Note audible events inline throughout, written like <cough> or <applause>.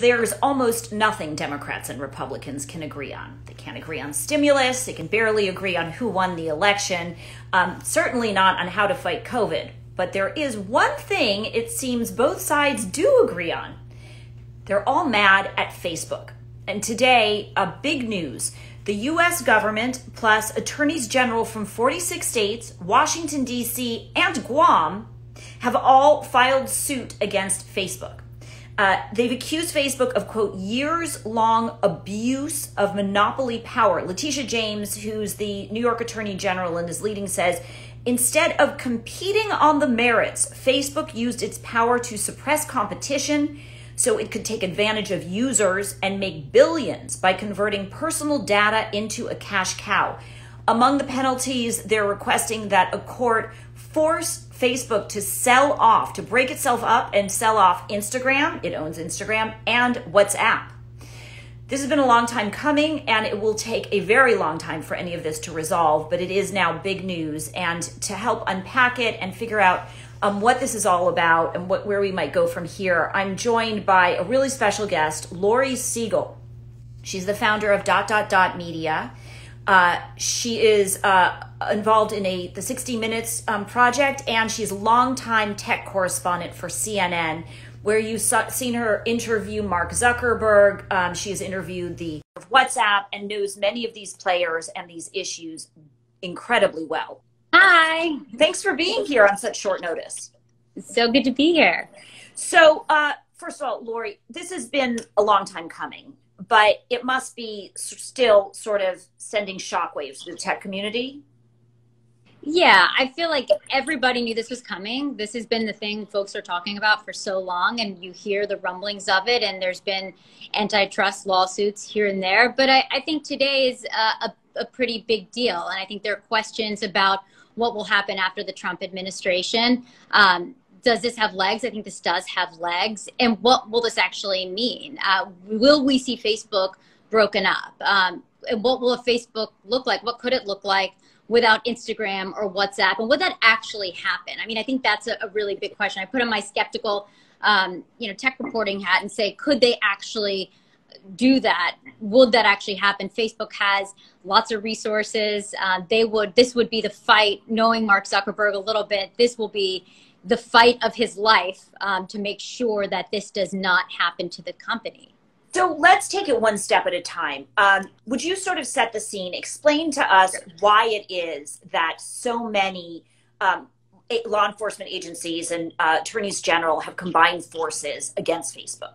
is there's almost nothing Democrats and Republicans can agree on. They can't agree on stimulus, they can barely agree on who won the election, um, certainly not on how to fight COVID. But there is one thing it seems both sides do agree on. They're all mad at Facebook. And today, a big news. The US government, plus attorneys general from 46 states, Washington, D.C., and Guam, have all filed suit against Facebook. Uh, they've accused Facebook of, quote, years long abuse of monopoly power. Letitia James, who's the New York Attorney General and is leading, says instead of competing on the merits, Facebook used its power to suppress competition so it could take advantage of users and make billions by converting personal data into a cash cow. Among the penalties, they're requesting that a court force Facebook to sell off, to break itself up and sell off Instagram, it owns Instagram, and WhatsApp. This has been a long time coming, and it will take a very long time for any of this to resolve, but it is now big news. And to help unpack it and figure out um, what this is all about and what, where we might go from here, I'm joined by a really special guest, Laurie Segall. She's the founder of Dot Dot Dot Media. Uh, she is uh, involved in a the 60 Minutes um, project, and she's a longtime tech correspondent for CNN, where you've seen her interview Mark Zuckerberg. Um, she has interviewed the WhatsApp and knows many of these players and these issues incredibly well. Hi. Thanks for being here on such short notice. so good to be here. So, uh, first of all, Laurie, this has been a long time coming but it must be still sort of sending shockwaves to the tech community. Yeah, I feel like everybody knew this was coming. This has been the thing folks are talking about for so long, and you hear the rumblings of it, and there's been antitrust lawsuits here and there. But I, I think today is a, a, a pretty big deal, and I think there are questions about what will happen after the Trump administration. Um, does this have legs? I think this does have legs. And what will this actually mean? Uh, will we see Facebook broken up? Um, and what will a Facebook look like? What could it look like without Instagram or WhatsApp? And would that actually happen? I mean, I think that's a, a really big question. I put on my skeptical, um, you know, tech reporting hat and say, could they actually do that? Would that actually happen? Facebook has lots of resources. Uh, they would. This would be the fight. Knowing Mark Zuckerberg a little bit, this will be the fight of his life um, to make sure that this does not happen to the company. So let's take it one step at a time. Um, would you sort of set the scene? Explain to us why it is that so many um, law enforcement agencies and uh, attorneys general have combined forces against Facebook.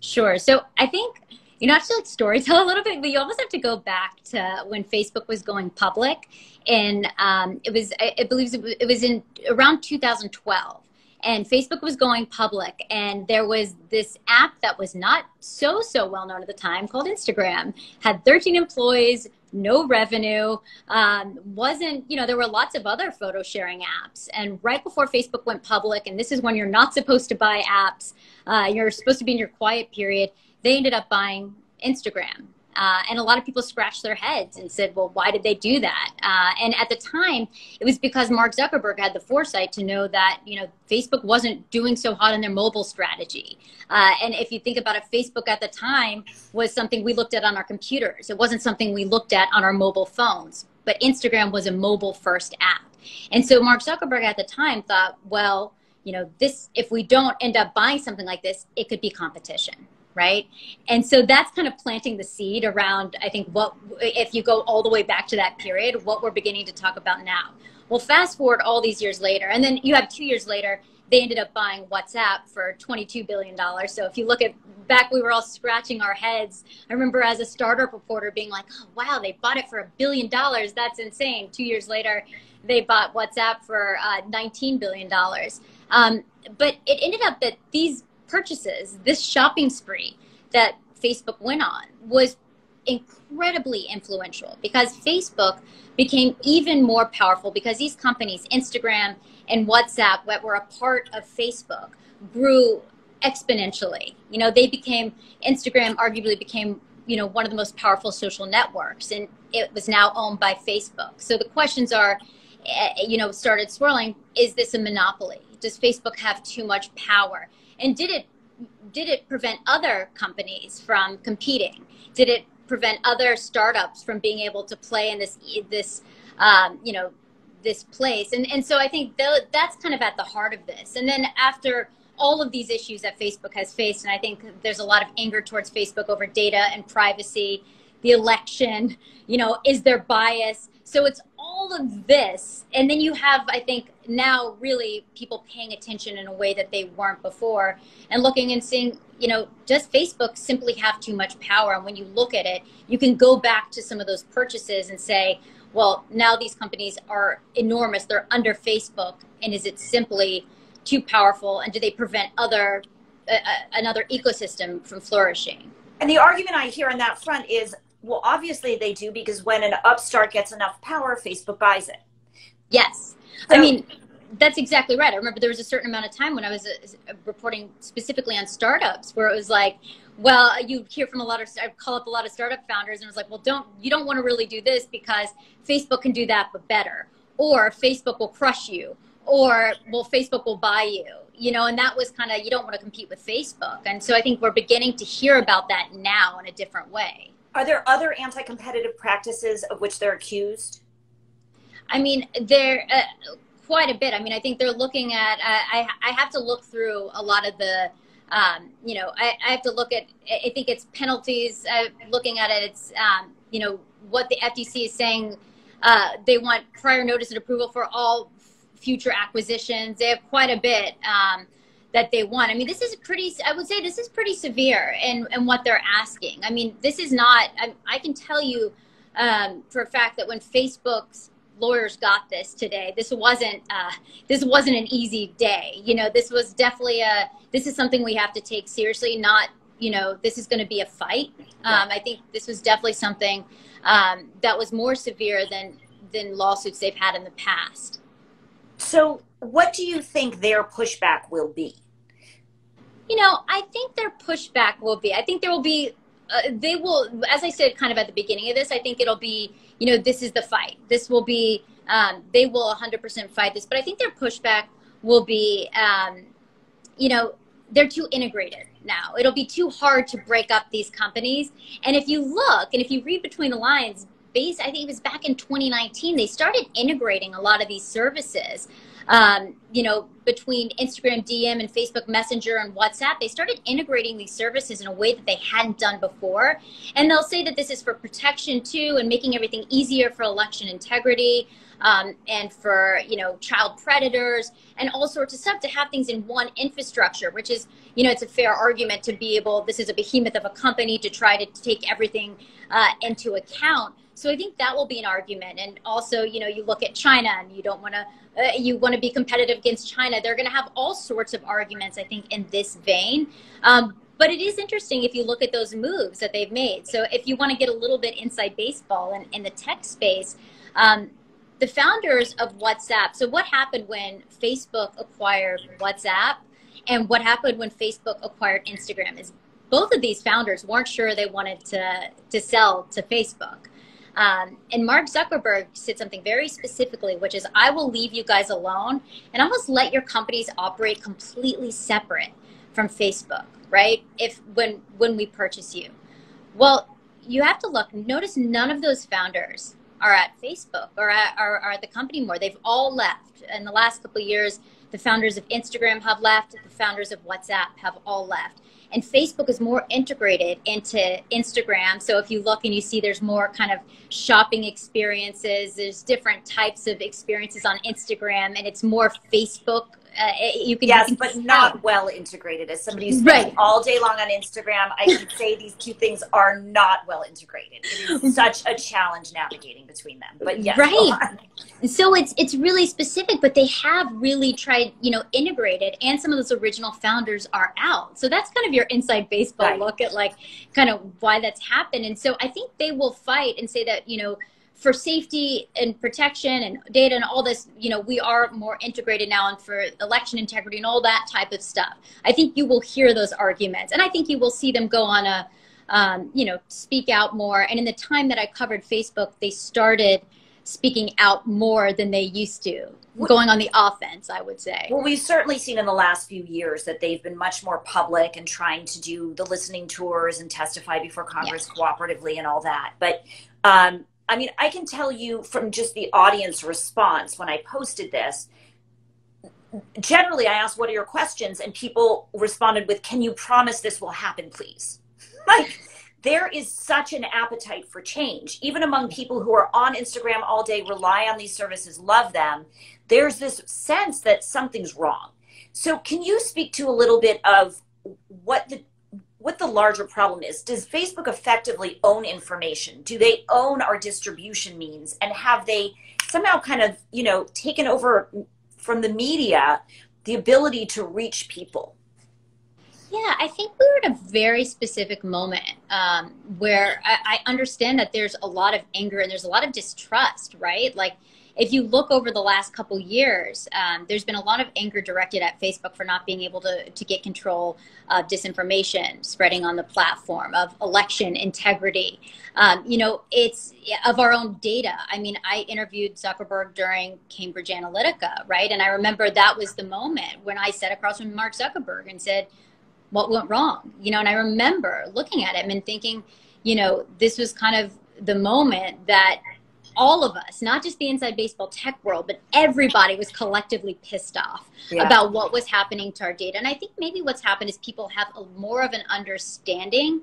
Sure. So I think you know, to like storytell a little bit, but you almost have to go back to when Facebook was going public, and um, it was I, I believe it was in around 2012 and Facebook was going public, and there was this app that was not so so well known at the time called Instagram. Had 13 employees, no revenue, um, wasn't you know there were lots of other photo sharing apps. And right before Facebook went public, and this is when you're not supposed to buy apps, uh, you're supposed to be in your quiet period they ended up buying Instagram. Uh, and a lot of people scratched their heads and said, well, why did they do that? Uh, and at the time, it was because Mark Zuckerberg had the foresight to know that, you know, Facebook wasn't doing so hot in their mobile strategy. Uh, and if you think about it, Facebook at the time was something we looked at on our computers. It wasn't something we looked at on our mobile phones. But Instagram was a mobile first app. And so Mark Zuckerberg at the time thought, well, you know, this, if we don't end up buying something like this, it could be competition right? And so that's kind of planting the seed around, I think, what, if you go all the way back to that period, what we're beginning to talk about now. Well, fast forward all these years later, and then you have two years later, they ended up buying WhatsApp for $22 billion. So if you look at back, we were all scratching our heads. I remember as a startup reporter being like, oh, wow, they bought it for a billion dollars. That's insane. Two years later, they bought WhatsApp for uh, $19 billion. Um, but it ended up that these purchases, this shopping spree that Facebook went on was incredibly influential because Facebook became even more powerful because these companies, Instagram and WhatsApp, that were a part of Facebook, grew exponentially. You know, they became, Instagram arguably became, you know, one of the most powerful social networks and it was now owned by Facebook. So the questions are, eh, you know, started swirling, is this a monopoly? Does Facebook have too much power? And did it did it prevent other companies from competing? Did it prevent other startups from being able to play in this this um, you know this place? And and so I think that's kind of at the heart of this. And then after all of these issues that Facebook has faced, and I think there's a lot of anger towards Facebook over data and privacy, the election. You know, is there bias? So it's all of this. And then you have, I think, now really people paying attention in a way that they weren't before and looking and seeing, you know, does Facebook simply have too much power? And when you look at it, you can go back to some of those purchases and say, well, now these companies are enormous. They're under Facebook. And is it simply too powerful? And do they prevent other, uh, another ecosystem from flourishing? And the argument I hear on that front is well, obviously they do because when an upstart gets enough power, Facebook buys it. Yes. So, I mean, that's exactly right. I remember there was a certain amount of time when I was uh, reporting specifically on startups where it was like, well, you hear from a lot of, I call up a lot of startup founders and it was like, well, don't, you don't want to really do this because Facebook can do that, but better. Or Facebook will crush you. Or, well, Facebook will buy you. You know, and that was kind of, you don't want to compete with Facebook. And so I think we're beginning to hear about that now in a different way. Are there other anti-competitive practices of which they're accused? I mean, there uh, quite a bit. I mean, I think they're looking at. Uh, I I have to look through a lot of the. Um, you know, I, I have to look at. I think it's penalties. Uh, looking at it, it's um, you know what the FTC is saying. Uh, they want prior notice and approval for all future acquisitions. They have quite a bit. Um, that they want. I mean, this is pretty, I would say this is pretty severe in, in what they're asking. I mean, this is not, I, I can tell you um, for a fact that when Facebook's lawyers got this today, this wasn't, uh, this wasn't an easy day. You know, this was definitely a, this is something we have to take seriously, not, you know, this is going to be a fight. Um, I think this was definitely something um, that was more severe than, than lawsuits they've had in the past. So, what do you think their pushback will be? You know, I think their pushback will be, I think there will be, uh, they will, as I said kind of at the beginning of this, I think it'll be, you know, this is the fight. This will be, um, they will 100% fight this. But I think their pushback will be, um, you know, they're too integrated now. It'll be too hard to break up these companies. And if you look and if you read between the lines, base, I think it was back in 2019, they started integrating a lot of these services. Um, you know, between Instagram DM and Facebook Messenger and WhatsApp, they started integrating these services in a way that they hadn't done before. And they'll say that this is for protection too and making everything easier for election integrity. Um, and for you know child predators and all sorts of stuff to have things in one infrastructure which is you know it's a fair argument to be able this is a behemoth of a company to try to take everything uh, into account so I think that will be an argument. And also, you know, you look at China and you don't want to, uh, you want to be competitive against China. They're going to have all sorts of arguments, I think, in this vein. Um, but it is interesting if you look at those moves that they've made. So if you want to get a little bit inside baseball and in the tech space, um, the founders of WhatsApp. So what happened when Facebook acquired WhatsApp and what happened when Facebook acquired Instagram is both of these founders weren't sure they wanted to, to sell to Facebook. Um, and Mark Zuckerberg said something very specifically, which is, I will leave you guys alone and just let your companies operate completely separate from Facebook, right? If when when we purchase you. Well, you have to look, notice none of those founders are at Facebook or at, are, are at the company more. They've all left. In the last couple years, the founders of Instagram have left, the founders of WhatsApp have all left and Facebook is more integrated into Instagram. So if you look and you see there's more kind of shopping experiences, there's different types of experiences on Instagram, and it's more Facebook uh, you can yes, you can but not well integrated. As somebody who's right. all day long on Instagram, I can say these two things are not well integrated. It is such a challenge navigating between them. But yes, right. So it's it's really specific, but they have really tried, you know, integrated, and some of those original founders are out. So that's kind of your inside baseball right. look at like kind of why that's happened. And so I think they will fight and say that you know for safety and protection and data and all this, you know, we are more integrated now and for election integrity and all that type of stuff. I think you will hear those arguments and I think you will see them go on a, um, you know, speak out more. And in the time that I covered Facebook, they started speaking out more than they used to, going on the offense, I would say. Well, we've certainly seen in the last few years that they've been much more public and trying to do the listening tours and testify before Congress yes. cooperatively and all that. But um, I mean, I can tell you from just the audience response when I posted this. Generally, I asked, What are your questions? And people responded with, Can you promise this will happen, please? <laughs> like, there is such an appetite for change, even among people who are on Instagram all day, rely on these services, love them. There's this sense that something's wrong. So, can you speak to a little bit of what the what the larger problem is? Does Facebook effectively own information? Do they own our distribution means? And have they somehow kind of, you know, taken over from the media the ability to reach people? Yeah, I think we were at a very specific moment um, where I, I, understand that there's a lot of anger and there's a lot of distrust, right? Like, if you look over the last couple years, um, there's been a lot of anger directed at Facebook for not being able to, to get control of disinformation spreading on the platform, of election integrity. Um, you know, it's of our own data. I mean, I interviewed Zuckerberg during Cambridge Analytica, right? And I remember that was the moment when I sat across from Mark Zuckerberg and said, what went wrong? You know, and I remember looking at him and thinking, you know, this was kind of the moment that all of us, not just the inside baseball tech world, but everybody was collectively pissed off yeah. about what was happening to our data. And I think maybe what's happened is people have a, more of an understanding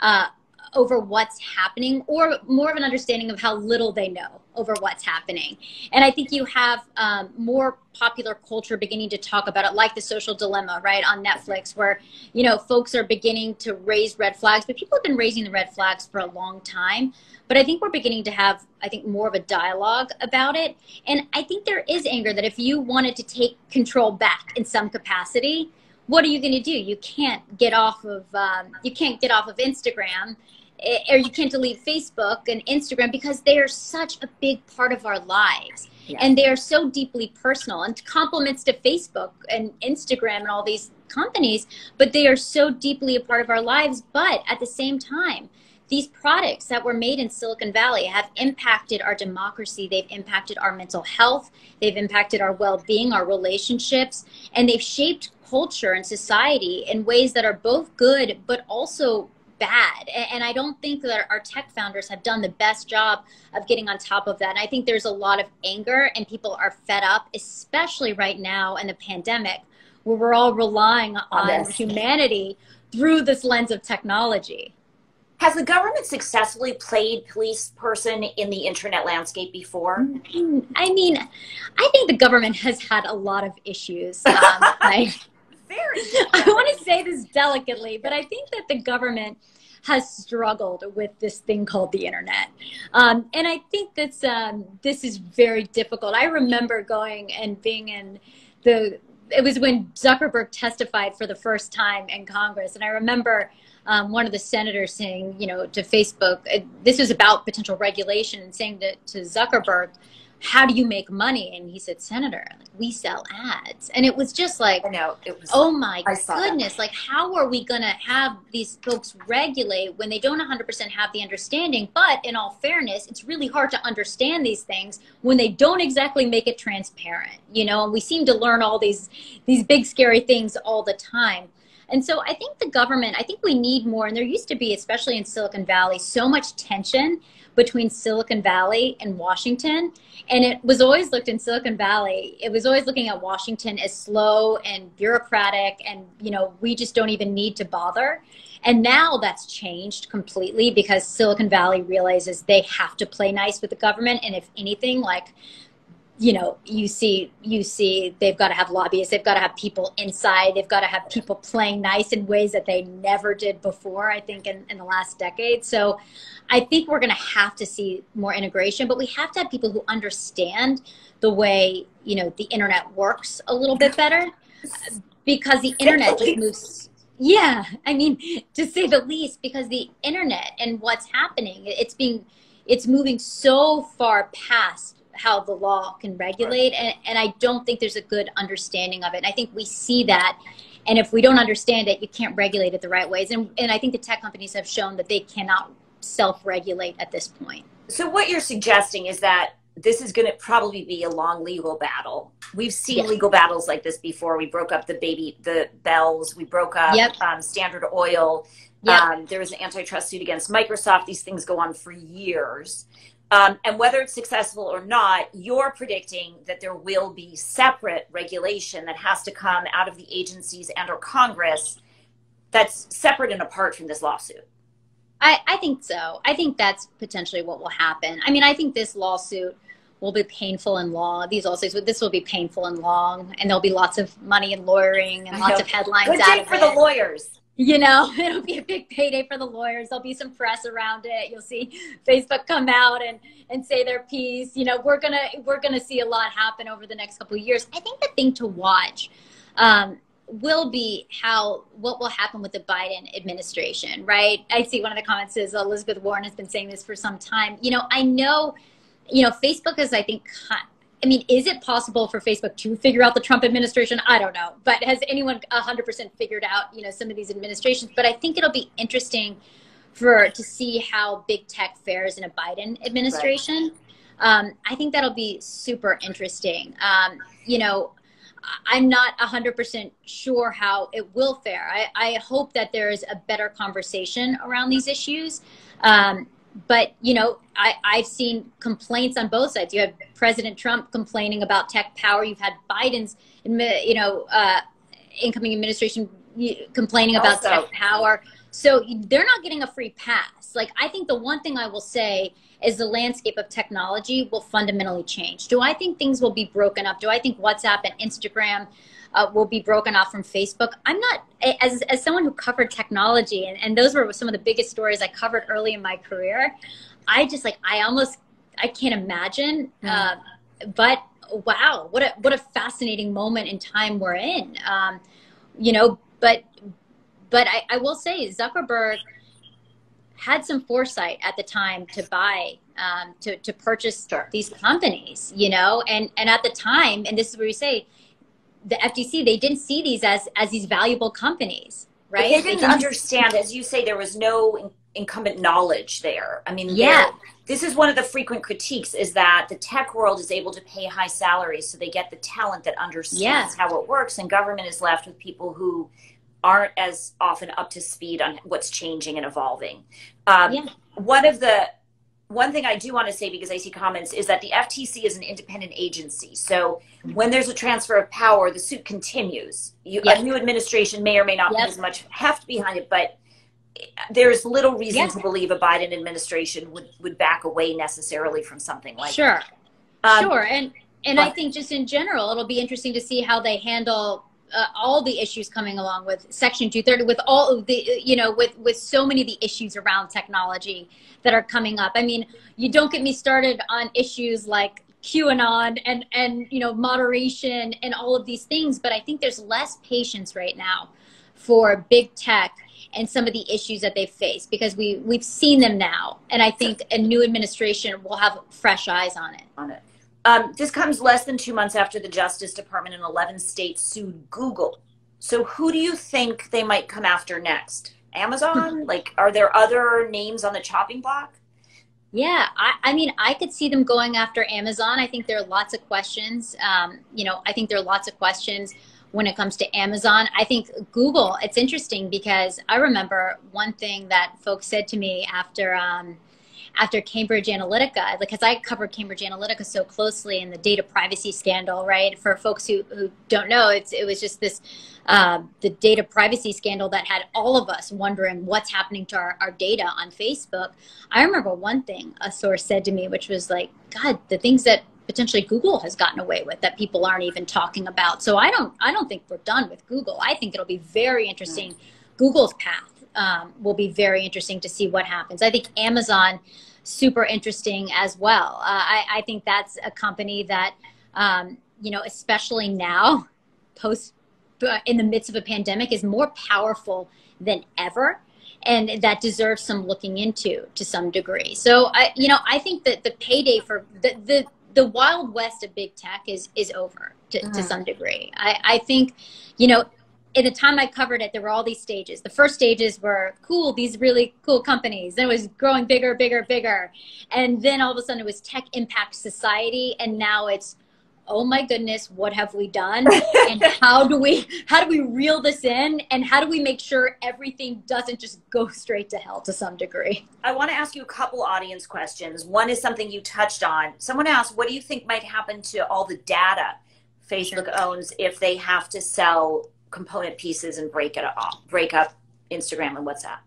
uh, over what's happening or more of an understanding of how little they know over what's happening. And I think you have um, more popular culture beginning to talk about it, like the social dilemma, right, on Netflix, where, you know, folks are beginning to raise red flags, but people have been raising the red flags for a long time. But I think we're beginning to have, I think, more of a dialogue about it. And I think there is anger that if you wanted to take control back in some capacity, what are you going to do? You can't get off of um, you can't get off of Instagram Eh, or you can't delete Facebook and Instagram because they are such a big part of our lives. Yeah. And they are so deeply personal and compliments to Facebook and Instagram and all these companies, but they are so deeply a part of our lives. But at the same time, these products that were made in Silicon Valley have impacted our democracy. They've impacted our mental health. They've impacted our well being, our relationships, and they've shaped culture and society in ways that are both good but also bad. And I don't think that our tech founders have done the best job of getting on top of that. And I think there's a lot of anger and people are fed up, especially right now in the pandemic, where we're all relying on, humanity through this lens of technology. Has the government successfully played police person in the internet landscape before? I mean, I think the government has had a lot of issues. Um, <laughs> I, Very. <laughs> I want to say this delicately, but I think that the government has struggled with this thing called the internet. Um, and I think that's, um, this is very difficult. I remember going and being in the, it was when Zuckerberg testified for the first time in Congress. And I remember um, one of the senators saying, you know, to Facebook, uh, this was about potential regulation and saying to, to Zuckerberg, how do you make money? And he said, Senator, like, we sell ads. And it was just like, no, it was, oh my goodness, like how are we going to have these folks regulate when they don't 100% have the understanding? But in all fairness, it's really hard to understand these things when they don't exactly make it transparent, you know, and we seem to learn all these, these big scary things all the time. And so I think the government, I think we need more, and there used to be, especially in Silicon Valley, so much tension between Silicon Valley and Washington. And it was always looked in Silicon Valley, it was always looking at Washington as slow and bureaucratic, and, you know, we just don't even need to bother. And now that's changed completely because Silicon Valley realizes they have to play nice with the government. And if anything, like you know you see you see they've got to have lobbyists they've got to have people inside they've got to have people playing nice in ways that they never did before i think in, in the last decade. So i think we're going to have to see more integration but we have to have people who understand the way you know the internet works a little bit better because the internet just moves yeah i mean to say the least because the internet and what's happening it's being it's moving so far past how the law can regulate and, and i don't think there's a good understanding of it and i think we see that and if we don't understand it you can't regulate it the right ways and, and i think the tech companies have shown that they cannot self-regulate at this point so what you're suggesting is that this is going to probably be a long legal battle. We've seen Yeah. legal battles like this before. We broke up the baby, the bells. We broke up Yep. um, Standard Oil. Yep. Um, there was an antitrust suit against Microsoft. These things go on for years. Um, and whether it's successful or not, you're predicting that there will be separate regulation that has to come out of the agencies and or Congress that's separate and apart from this lawsuit. I, I think so. I think that's potentially what will happen. I mean, I think this lawsuit will be painful and long. These lawsuits, this will be painful and long, and there'll be lots of money and lawyering and lots of headlines Good out day for it. the lawyers. You know, <laughs> it'll be a big payday for the lawyers. There'll be some press around it. You'll see <laughs> Facebook come out and and say their piece. You know, we're gonna we're gonna see a lot happen over the next couple of years. I think the thing to watch um, will be how what will happen with the Biden administration. Right? I see one of the comments is Elizabeth Warren has been saying this for some time. You know, I know, you know, Facebook is I think. I mean, is it possible for Facebook to figure out the Trump administration? I don't know. But has anyone 100% figured out, you know, some of these administrations? But I think it'll be interesting for to see how big tech fares in a Biden administration. Um, I think that'll be super interesting. Um, you know, I'm not 100% sure how it will fare. I, I hope that there is a better conversation around these issues. Um, but you know I, i've seen complaints on both sides. You have president trump complaining about tech power. You've had biden's you know uh, incoming administration complaining about Also- tech power. So they're not getting a free pass. Like i think the one thing i will say is the landscape of technology will fundamentally change. Do i think things will be broken up? Do i think whatsapp and instagram uh, will be broken off from Facebook. I'm not, as, as someone who covered technology, and, and those were some of the biggest stories I covered early in my career. I just like, I almost, I can't imagine. Uh, but wow, what a, what a fascinating moment in time we're in. Um, you know, but, but I, I will say Zuckerberg had some foresight at the time to buy um, to, to purchase Sure. these companies you know and and at the time and this is where we say the FTC they didn't see these as as these valuable companies But right they didn't understand, as you say, there was no incumbent knowledge there. I mean, Yeah. this is one of the frequent critiques is that the tech world is able to pay high salaries, so they get the talent that understands Yeah. how it works, and government is left with people who aren't as often up to speed on what's changing and evolving. Um, Yeah. One of the one thing I do want to say because I see comments is that the FTC is an independent agency. So when there's a transfer of power, the suit continues. You, Yeah. A new administration may or may not Yep. put as much heft behind it, but there's little reason Yeah. to believe a Biden administration would, would back away necessarily from something like sure that. Um, sure and and I think just in general it'll be interesting to see how they handle uh, all the issues coming along with section 230 with all of the you know with with so many of the issues around technology that are coming up. I mean you don't get me started on issues like qanon and and you know moderation and all of these things but i think there's less patience right now for big tech and some of the issues that they face because we we've seen them now. And i think a new administration will have fresh eyes on it. On it. Um, this comes less than two months after the Justice Department in 11 states sued Google. So who do you think they might come after next? Amazon? like, are there other names on the chopping block? Yeah, I, I mean, I could see them going after Amazon. I think there are lots of questions. Um, you know, I think there are lots of questions when it comes to Amazon. I think Google, it's interesting because I remember one thing that folks said to me after. Um, after Cambridge Analytica, because I covered Cambridge Analytica so closely in the data privacy scandal, right? For folks who, who don't know, it's it was just this um, the data privacy scandal that had all of us wondering what's happening to our, our data on Facebook. I remember one thing a source said to me, which was like, God, the things that potentially Google has gotten away with that people aren't even talking about. So I don't I don't think we're done with Google. I think it'll be very interesting. Google's path um, will be very interesting to see what happens. I think Amazon, super interesting as well. Uh, I, I think that's a company that, um, you know, especially now, <laughs> post uh, in the midst of a pandemic, is more powerful than ever. And that deserves some looking into to some degree. So I, you know, I think that the payday for the the, the wild west of big tech is is over to, to Mhm. some degree. I, I think, you know, in the time I covered it, there were all these stages. The first stages were cool, these really cool companies. Then it was growing bigger, bigger, bigger. And then all of a sudden it was tech impact society. And now it's, oh my goodness, what have we done? <laughs> and how do we how do we reel this in? And how do we make sure everything doesn't just go straight to hell to some degree? I want to ask you a couple audience questions. One is something you touched on. Someone asked, what do you think might happen to all the data Facebook owns if they have to sell component pieces and break it up, break up Instagram and WhatsApp?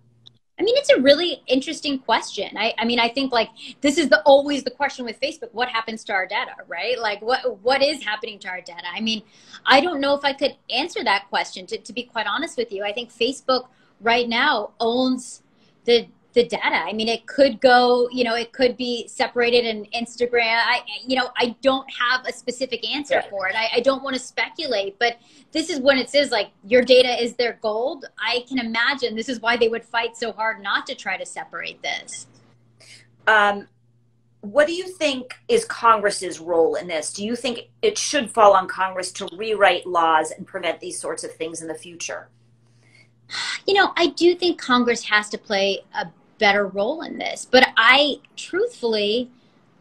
I mean, it's a really interesting question. I, I mean, I think like this is the always the question with Facebook: what happens to our data, right? Like, what what is happening to our data? I mean, I don't know if I could answer that question. To to be quite honest with you, I think Facebook right now owns the the data. I mean, it could go, you know, it could be separated in Instagram. I, you know, I don't have a specific answer yeah. for it. I, I don't want to speculate, but this is when it says like your data is their gold. I can imagine this is why they would fight so hard not to try to separate this. Um, what do you think is Congress's role in this? Do you think it should fall on Congress to rewrite laws and prevent these sorts of things in the future? You know, I do think Congress has to play a better role in this. But I truthfully,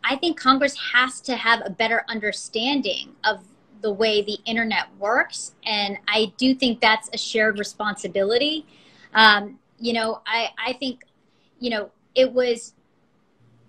I think Congress has to have a better understanding of the way the internet works. And I do think that's a shared responsibility. Um, you know, I, I think, you know, it was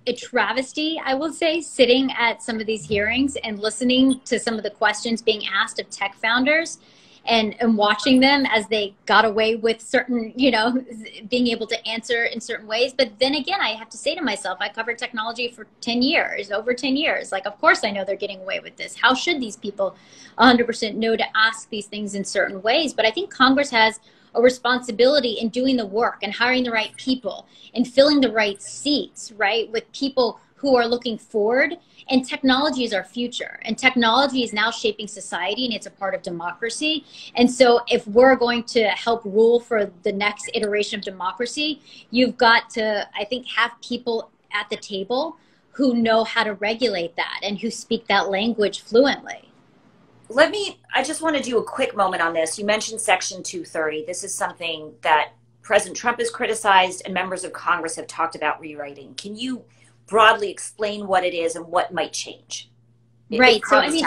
a travesty, I will say, sitting at some of these hearings and listening to some of the questions being asked of tech founders and, and watching them as they got away with certain, you know, <laughs> being able to answer in certain ways. But then again, I have to say to myself, I covered technology for 10 years, over 10 years. Like, of course I know they're getting away with this. How should these people 100% know to ask these things in certain ways? But I think Congress has a responsibility in doing the work and hiring the right people and filling the right seats, right, with people who are looking forward and technology is our future. And technology is now shaping society and it's a part of democracy. And so if we're going to help rule for the next iteration of democracy you've got to i think have people at the table who know how to regulate that and who speak that language fluently. Let me i just want to do a quick moment on this. You mentioned section 230 this is something that president trump has criticized and members of congress have talked about rewriting. Can you broadly explain what it is and what might change. Right. So I mean,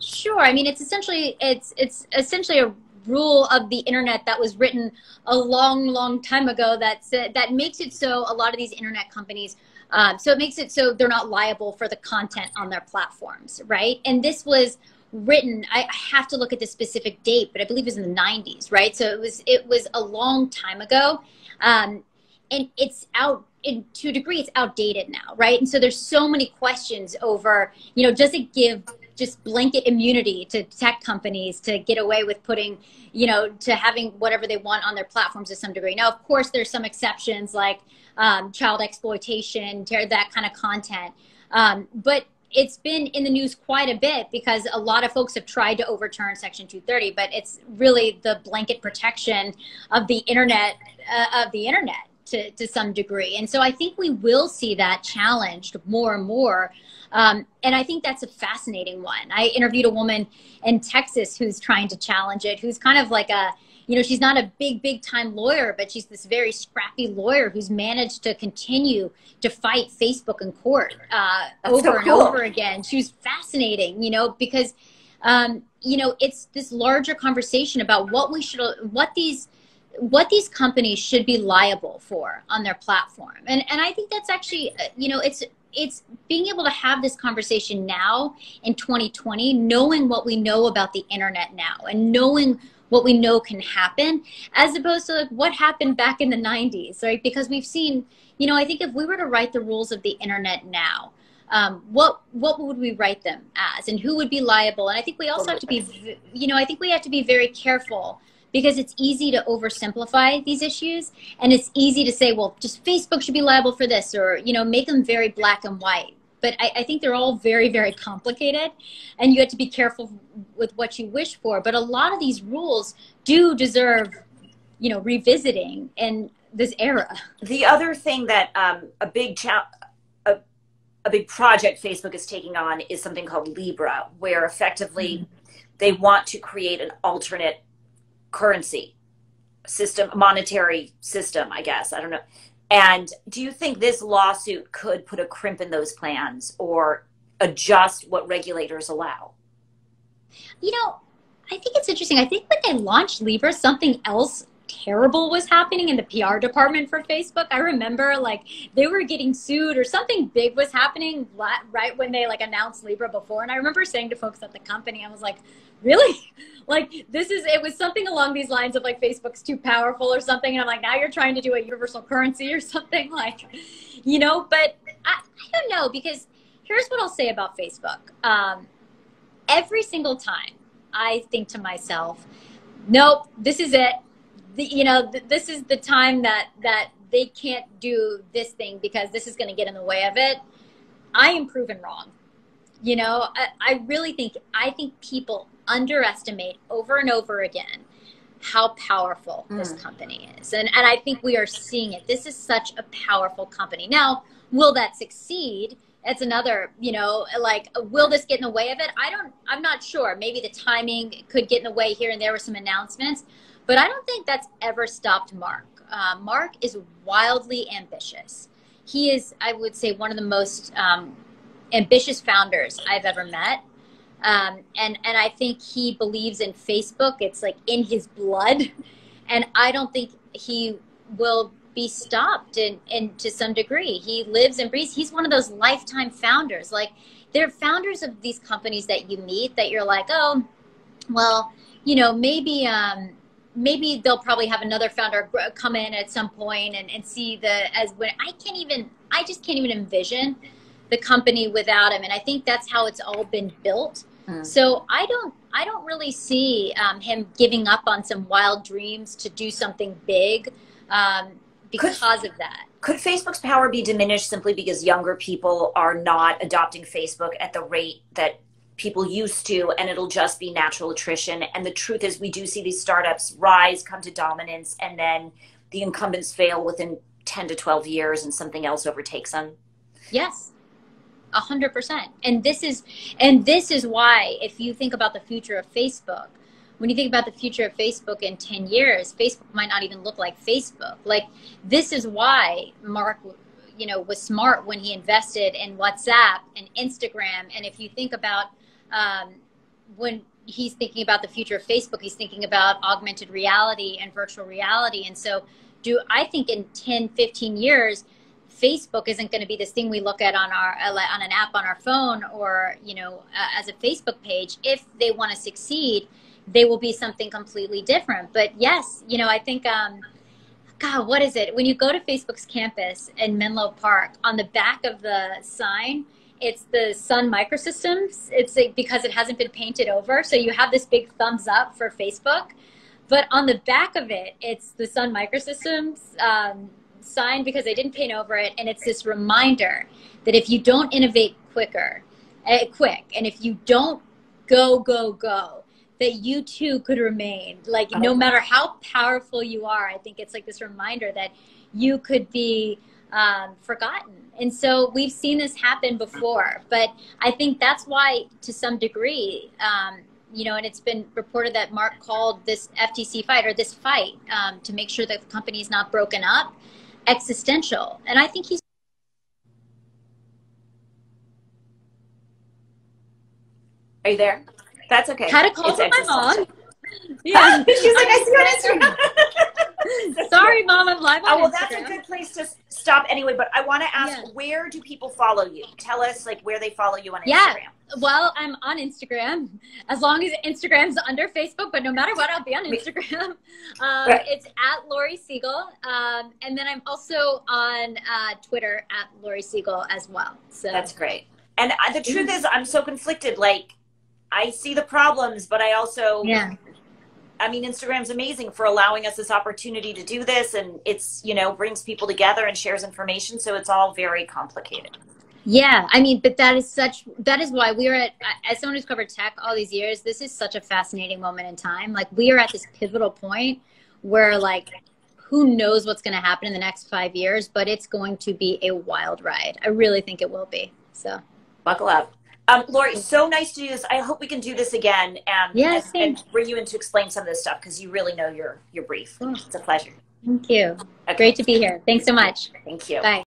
sure. I mean, it's essentially it's it's essentially a rule of the internet that was written a long, long time ago. That that makes it so a lot of these internet companies. Um, so it makes it so they're not liable for the content on their platforms, right? And this was written I, have to look at the specific date but i believe it was in the 90s right so it was it was a long time ago um, and it's out in, to a degree it's outdated now right? And so there's so many questions over you know does it give just blanket immunity to tech companies to get away with putting you know to having whatever they want on their platforms to some degree? Now of course there's some exceptions like um, child exploitation that kind of content. Um, but it's been in the news quite a bit because a lot of folks have tried to overturn section 230 but it's really the blanket protection of the internet uh, of the internet to, to some degree. And so I think we will see that challenged more and more. Um, and I think that's a fascinating one. I interviewed a woman in Texas who's trying to challenge it, who's kind of like a, you know, she's not a big, big time lawyer, but she's this very scrappy lawyer who's managed to continue to fight Facebook in court uh, over so cool. and over again. She was fascinating, you know, because, um, you know, it's this larger conversation about what we should, what these what these companies should be liable for on their platform. And and I think that's actually uh, you know it's it's being able to have this conversation now in 2020 knowing what we know about the internet now and knowing what we know can happen as opposed to like what happened back in the 90s right? Because we've seen you know i think if we were to write the rules of the internet now um, what what would we write them as and who would be liable? And i think we also have to be you know i think we have to be very careful because it's easy to oversimplify these issues and it's easy to say well just facebook should be liable for this or you know make them very black and white. But I, I, think they're all very very complicated and you have to be careful with what you wish for. But a lot of these rules do deserve you know revisiting in this era. The other thing that um, a big challenge a, a big project facebook is taking on is something called libra where effectively mm-hmm. they want to create an alternate currency system, monetary system, I guess. I don't know. And do you think this lawsuit could put a crimp in those plans or adjust what regulators allow? You know, I think it's interesting. I think when they launched Libra, something else terrible was happening in the PR department for Facebook. I remember like they were getting sued or something big was happening right when they like announced Libra before. And I remember saying to folks at the company, I was like, really? <laughs> Like this is, it was something along these lines of like Facebook's too powerful or something. And I'm like, now you're trying to do a universal currency or <laughs> something like, you know, but I, I don't know because here's what I'll say about Facebook. Um, every single time I think to myself, nope, this is it the, you know, th- this is the time that that they can't do this thing because this is going to get in the way of it. I am proven wrong. You know, I, I really think I think people underestimate over and over again how powerful mm. this company is. And and I think we are seeing it. This is such a powerful company. Now, will that succeed? It's another, you know, like will this get in the way of it? I don't I'm not sure. Maybe the timing could get in the way here and there with some announcements. But I don't think that's ever stopped Mark. Uh, Mark is wildly ambitious. He is, I would say, one of the most um, ambitious founders I've ever met. Um, and and I think he believes in Facebook. It's like in his blood, <laughs> and I don't think he will be stopped in, in to some degree. He lives and breathes. He's one of those lifetime founders. Like they're founders of these companies that you meet that you're like, oh, well, you know, maybe um, maybe they'll probably have another founder come in at some point and, and see the as when I can't even I just can't even envision the company without him and I think that's how it's all been built. Mm. So I don't I don't really see um, him giving up on some wild dreams to do something big um, because could, of that. Could Facebook's power be diminished simply because younger people are not adopting Facebook at the rate that people used to and it'll just be natural attrition and the truth is we do see these startups rise come to dominance and then the incumbents fail within 10 to 12 years and something else overtakes them yes a hundred percent. And this is and this is why if you think about the future of facebook when you think about the future of facebook in 10 years facebook might not even look like facebook. Like this is why mark you know was smart when he invested in whatsapp and instagram. And if you think about um, when he's thinking about the future of Facebook, he's thinking about augmented reality and virtual reality. And so, do I think in 10, 15 years, Facebook isn't going to be this thing we look at on our on an app on our phone or you know uh, as a Facebook page. If they want to succeed, they will be something completely different. But yes, you know I think. Um, God, what is it? When you go to Facebook's campus in Menlo Park, on the back of the sign, it's the Sun Microsystems. It's like because it hasn't been painted over. So you have this big thumbs up for Facebook. But on the back of it, it's the Sun Microsystems um, sign because I didn't paint over it. And it's this reminder that if you don't innovate quicker, uh, quick, and if you don't go, go, go, that you too could remain. Like no matter how powerful you are, I think it's like this reminder that you could be um, forgotten. And so we've seen this happen before, but I think that's why, to some degree, um, you know, and it's been reported that Mark called this FTC fight or this fight um, to make sure that the company is not broken up existential. And I think he's. Are you there? That's okay. Had a call from my mom. Yeah. <laughs> She's like, I see on Instagram. <laughs> Sorry, mom, I'm live on Oh, well, Instagram. that's a good place to stop anyway. But I want to ask, yeah. where do people follow you? Tell us, like, where they follow you on Instagram. Yeah. Well, I'm on Instagram as long as Instagram's under Facebook, but no matter what, I'll be on Instagram. <laughs> Um, right. It's at Laurie Segall. Um, and then I'm also on uh, Twitter at Laurie Segall as well. So that's great. And uh, the truth is, I'm so conflicted. Like, I see the problems, but I also yeah. I mean, Instagram's amazing for allowing us this opportunity to do this, and it's you know brings people together and shares information. So it's all very complicated. Yeah, I mean, but that is such that is why we are at as someone who's covered tech all these years. This is such a fascinating moment in time. Like we are at this pivotal point where like who knows what's going to happen in the next five years, but it's going to be a wild ride. I really think it will be. So buckle up. Um, Laurie, so nice to do this. I hope we can do this again and, yes, and, and bring you in to explain some of this stuff because you really know your your brief. Oh. It's a pleasure. Thank you. Okay. Great to be here. Thanks so much. Thank you. Bye.